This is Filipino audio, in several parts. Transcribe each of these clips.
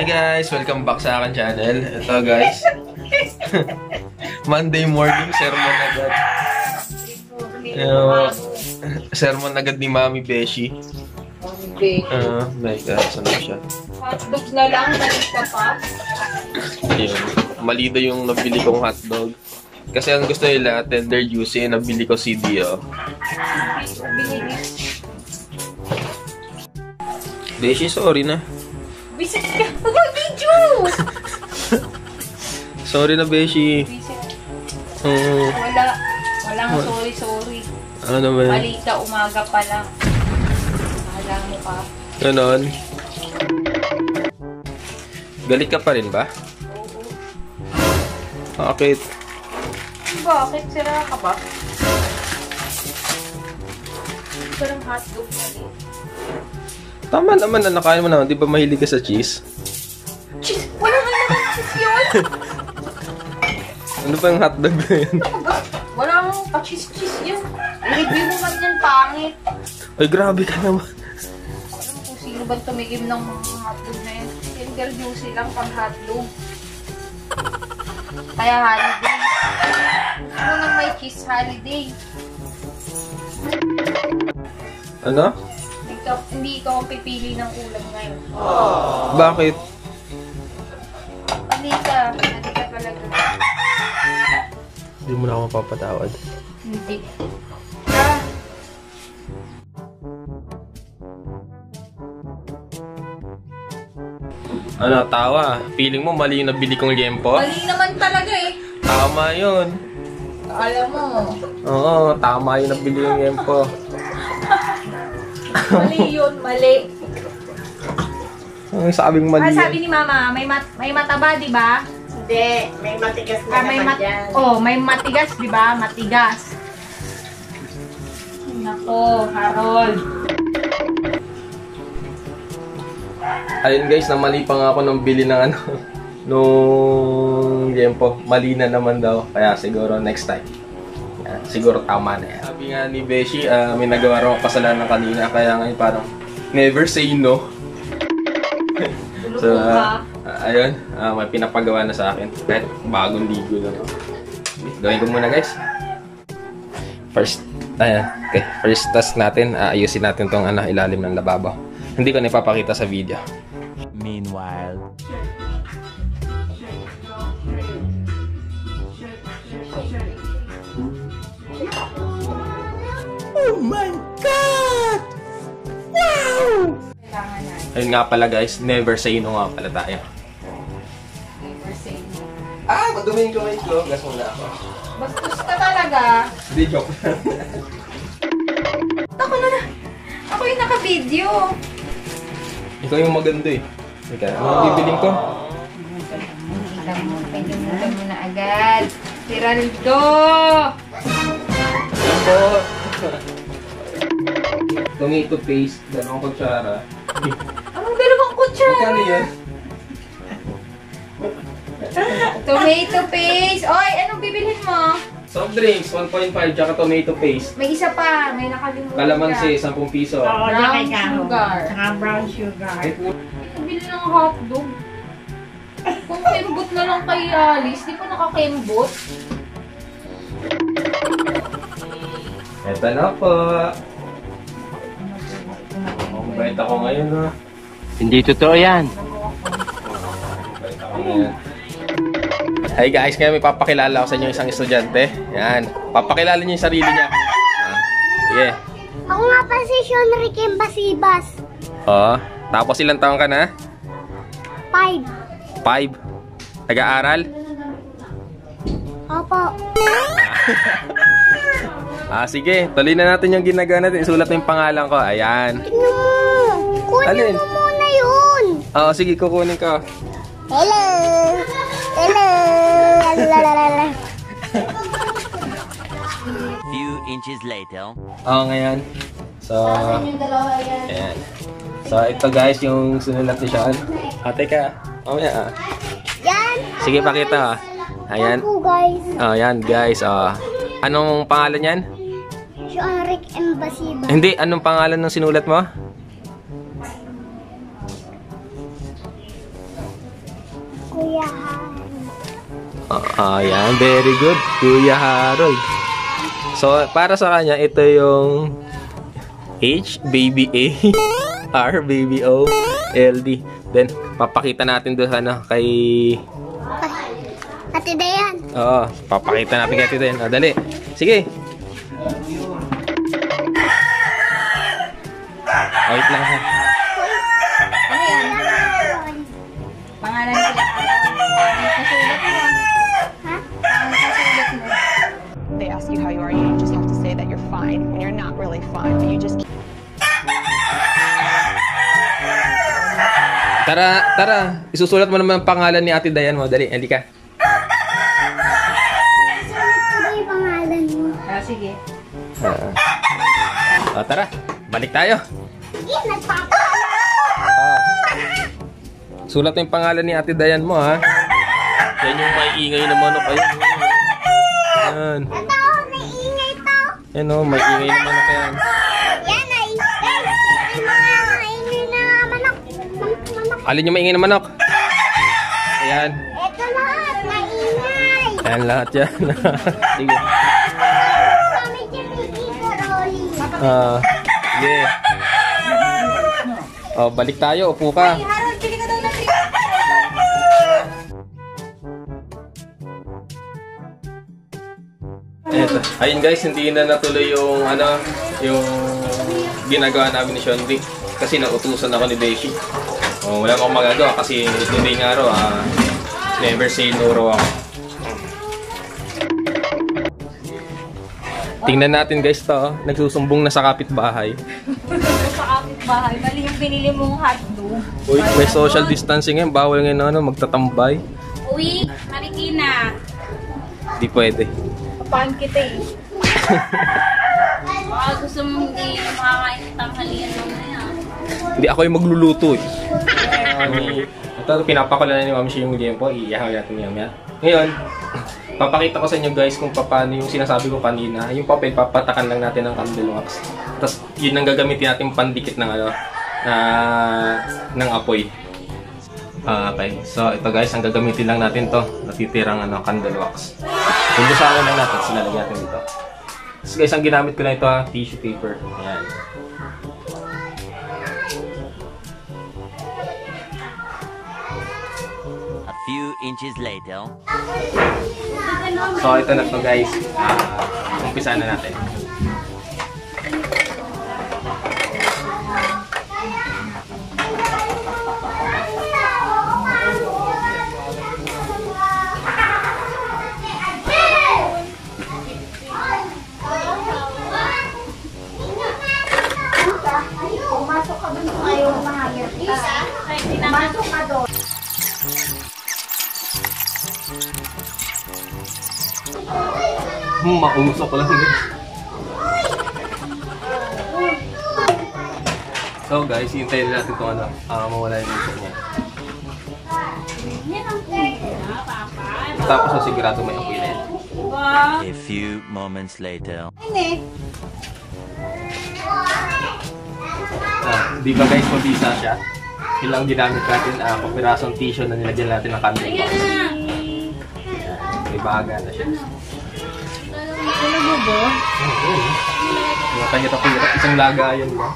Hi guys! Welcome back sa akin channel. Ito guys. Monday morning, sermon agad. Uh, sermon agad ni Mami Beshi. Okay. Uh, my God, saan na siya? Hotdog na lang, balik ka pa. Ayun. Mali daw yung nabili kong hotdog. Kasi ang gusto nila, tender juicy, nabili ko CD, oh. Beshi, sorry na. Bisit ka. Huwag mag-video! Sorry na, Beshi. Oo. Wala. Walang sorry, sorry. ano ba yan? Mali ka, umaga pa lang. Akala mo pa. Ganon. Galit ka pa rin ba? Oo. Bakit? Bakit? Sira ka ba? Parang hotdog na rin. Tama naman na nakain mo naman. Di ba mahilig ka sa cheese? Cheese! Wala nga naman cheese yun! Ano pa yung hotdog na yun? Wala mong pa-cheese-cheese yun. I-review mo man yan, pangit. Ay, grabe ka naman. Alam mo kung sino ba tumigim ng hotdog na yan. Tender juicy lang pang hotdog. Kaya holiday. Ano nang may cheese holiday? Ano? Ka, hindi ka ang pipili ng ulam ngayon. Bakit? Hindi ka. Hindi ka talaga. Hindi mo na ako mapapatawad. Hindi. Ah, Ano, tawa. Feeling mo mali yung nabili kong liempo? mali naman talaga eh. Tama yun. Alam mo. Oo, tama yung nabili yung liempo. Mali yun, mali. Ang sabing mali Ah, yan. sabi ni mama, may mat may mataba, di ba? Hindi, may matigas na Ah, may naman mat dyan. Oh, may matigas, di ba? Matigas. Nako, Harold. Ayun guys, namali pa nga ako nung bili ng ano, nung liempo. Mali na naman daw. Kaya siguro next time. Yan, siguro tama na yan. Sabi nga ni Beshi, ah, may nagawa raw ako kasalanan kanina. Kaya ngayon parang never say no. So, ah, ayun, ah, may pinapagawa na sa akin. Kahit bagong ligo lang. Gawin ko muna guys. First, ayan. Okay, first task natin, ah, ayusin natin tong ano, ilalim ng lababo. Hindi ko na ipapakita sa video. Meanwhile. Kailangan na. Ayun nga pala guys, never say no nga pala tayo. Never say no. Ah, madumi yung kamay ko. Gas muna ako. Bastos ka talaga. Hindi, joke Ako na na. Ako yung naka-video. Ikaw yung maganda eh. Teka, ano bibiling ko? Alam mo, pinumulan mo na agad. Si Raldo! Alam po. Tomato paste, dalawang kutsara. Anong dalawang kutsara? Magkano yun? Tomato paste. Oy, anong bibilhin mo? Soft drinks, 1.5, tsaka tomato paste. May isa pa. May nakalimutan Kalamansi, ka. 10 piso. Oo, Brown sugar. Saka brown sugar. Ay. Bili ng hotdog. Kung kembot na lang kay Alice, di pa nakakembot. Eto na po. Mabait ako ngayon ha. Hindi totoo yan. Mabait ako ngayon. Hi guys, ngayon may papakilala ako sa inyo isang estudyante. Yan. Papakilala niyo yung sarili niya. Ah, sige. Ako nga pa si Sean Ricky Basibas. Oo. Tapos ilang taon ka na? Five. Five. Nag-aaral? Opo. Ah, sige. Tuloy na natin yung ginagawa natin. Isulat mo yung pangalan ko. Ayan. Tingnan mo. Kunin Alin? mo muna yun. Oo, sige. Kukunin ko. Hello. Hello. Lalalala. Few inches later. Oo, ngayon. So, Yung dalawa yan. ayan. So, ito guys, yung sinulat ni Sean. Ah, teka. Mamaya ah. Yan. Sige, pakita ah. Ayan. Ako guys. Oh, yan guys. Oh. Anong pangalan yan? Sean Rick M. Basibas. Hindi, anong pangalan ng sinulat mo? Ayan, very good. Kuya Harold. So, para sa kanya, ito yung H, baby A, R, baby O, L, D. Then, papakita natin doon ano, kay... Ate Dayan. Oo, papakita natin kay Tito yan. Ah, dali. Sige. Wait lang ha. Fine when you're not really fine. But you just Tara, tara. Isusulat mo naman ang pangalan ni Ate Dayan mo. Dali, hindi ka. Ano yung pangalan mo? Ah, sige. Ah. Oh, tara. Balik tayo. Sige, nagpapaalam. Ah. Sulat mo yung pangalan ni Ate Dayan mo, ha? Yan yung may ingay na manok. Ayun. Yan. Ito. Yan o, may ingay na manok yan. Yan ay, ay, ay mga maingay na manok. Man- Manok. Alin yung maingay na manok? Ayan. Ito lahat, maingay. Ayan lahat yan. Sige. Ah, sige. Oh, balik tayo. Upo ka. Harold, Eto. Ayun guys, hindi na natuloy yung ano, yung ginagawa namin ni Sean. Kasi nautusan ako ni Beshi. Oh, wala akong magagawa kasi today nga raw, ah, never say no raw ako. Tingnan natin guys to, oh. nagsusumbong na sa kapitbahay. sa kapitbahay. Mali yung binili mong hotdog. Uy, may social distancing ngayon, bawal ngayon ano, magtatambay. Uy, Marikina. Di pwede. Papahan kita eh. Baka gusto mong hindi makakain ng tanghalian mamaya. Hindi ako yung magluluto eh. Ani, ito, pinapakulan na ni Ma'am Shi yung liempo. Iiyahaw natin niya mamaya. Ngayon, papakita ko sa inyo guys kung paano yung sinasabi ko kanina. Yung papel, papatakan lang natin ng candle wax. Tapos, yun ang gagamitin natin pandikit ng ano, na, ng apoy. Ah, okay. So, ito guys, ang gagamitin lang natin to. Natitirang ano, candle wax. Pumbusahan lang natin, sinalagyan natin dito. So guys, ang ginamit ko na ito, ah, tissue paper. Ayan. A few inches later. So, ito na to guys. Ah, umpisa na natin. Dun kung ayaw mahagit ka. Pumasok ka doon. Hmm, mausok ko lang. So guys, hintayin natin kung ano, ah, mawala yung usok niya. Tapos na sigurado may apoy na yan. A few moments later. Ah, di ba guys, mabisa siya? Ilang ginamit natin, ah, kapirasong tissue na nilagyan natin ng candle box. May baga na siya. Ano mo ba? Kanya tapira, isang lagayan ba?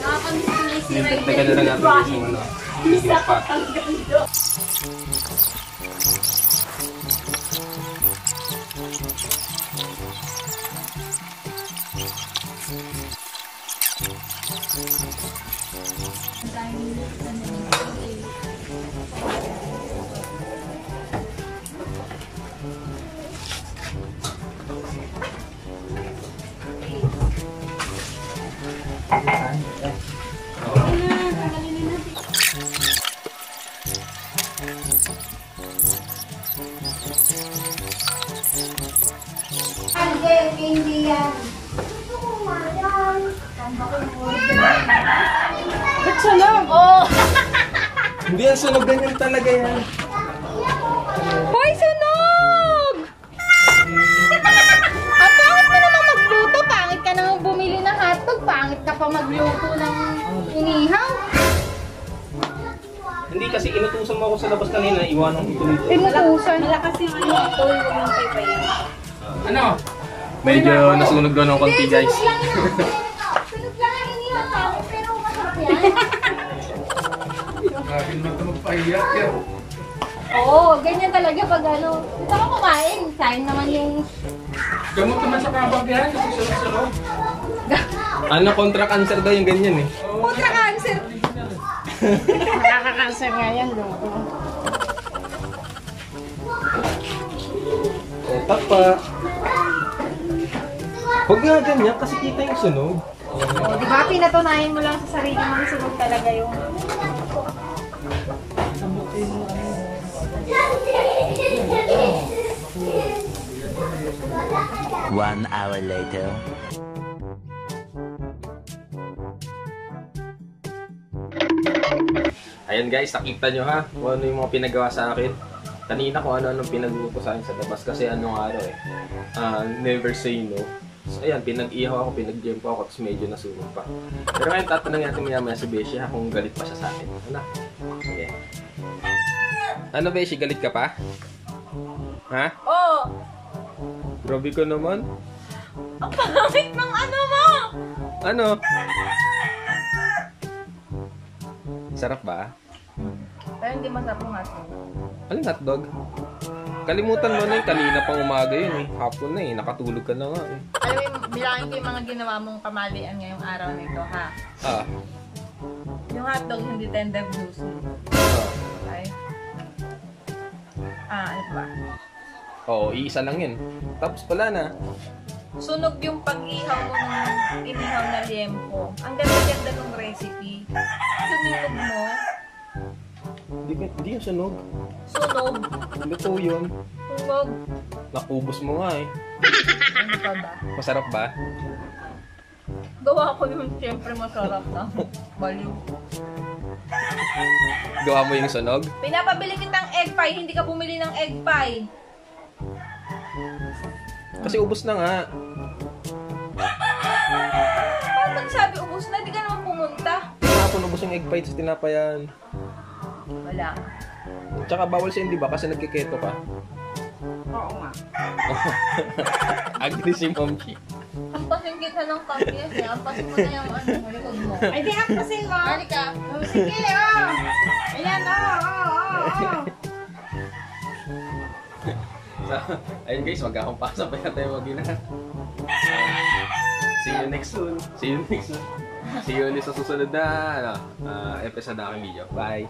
Nakakamiss na yung Teka na lang natin guys yung ano, yung Hindi yan sunog, ganyan talaga yan. Hoy, sunog! Ang pangit mo naman magluto. Pangit ka naman bumili ng hotdog. pangit ka pa magluto ng inihaw. Hindi kasi inutusan mo ako sa labas kanina, iwanan ko tuloy. Inutusan. Malakas yung ano, tol, huwag yung paypayin. Ano? Medyo nasunog doon ng konti guys. Sunog lang yun. Sunog lang yung inihaw namin, pero masarap yan. Grabe naman ito magpahiyak yan. Oo, ganyan talaga pag ano. Gusto ko kumain. Sayang naman yung... Gamot naman sa kabag yan, kasi sarap-sarap. Ano, kontra cancer daw yung ganyan eh. Kontra cancer. Nakaka-cancer nga yan, luto. Eto pa. Huwag nga ganyan kasi kita yung sunog. O, di ba, pinatunayan mo lang sa sarili mo sunog talaga yung... One hour later. Ayan guys, nakita nyo ha kung ano yung mga pinagawa sa akin. Kanina kung ano-ano pinagluto sa akin sa labas kasi anong araw eh. Ah, never say no. So ayan, pinag-ihaw ako, pinag-gym po ako, tapos medyo nasunog pa. Pero ngayon tatanungin natin maya maya si Beshi ha kung galit pa siya sa akin. Ano? Sige. Ano Beshi, galit ka pa? Ha? Oo. Grabe ka naman. Ang pangit ng ano mo! Ano? Sarap ba? Pero hindi masarap yung asin. Aling hotdog? Kalimutan mo na yung kanina pang umaga yun eh. Hapon na eh. Nakatulog ka na nga eh. Alam mo, bilangin ko yung mga ginawa mong kamalian ngayong araw nito, ha? Ah. Yung hotdog hindi tender juicy. ah. Okay? Ah, ano pa? Oo, iisa lang yun. Tapos pala na. Sunog yung pag-ihaw mo ng inihaw na liempo. Ang ganda-ganda ng recipe. Sunog mo, Hindi, hindi yung sunog. sunog, Luto yun. sunog. Nakubos mo nga eh. Ano pa ba? Masarap ba? Gawa ko yun, siyempre masarap na. Baliw. Gawa mo yung sunog? Pinapabili kitang egg pie, hindi ka bumili ng egg pie. Kasi ubos na nga. Paano nagsabi ubus na? Di ka naman pumunta. Tinapon ubos yung egg sa tinapayan. Wala. Tsaka bawal siya, di ba? Kasi nagkiketo ka. Oo nga. Agni si Mom Chi. Hampasin kita ng kamyas eh. Hampasin mo na yung ano, likod mo. Ay, di hampasin mo. Halika. Oh, sige, oh. Ayan, oh, oh, oh, oh. So, ayun guys, magkakampasa pa yata yung mag-ina. See you next soon. See you next soon. See you ulit sa susunod na ano, ah, episode ng aking video. Bye!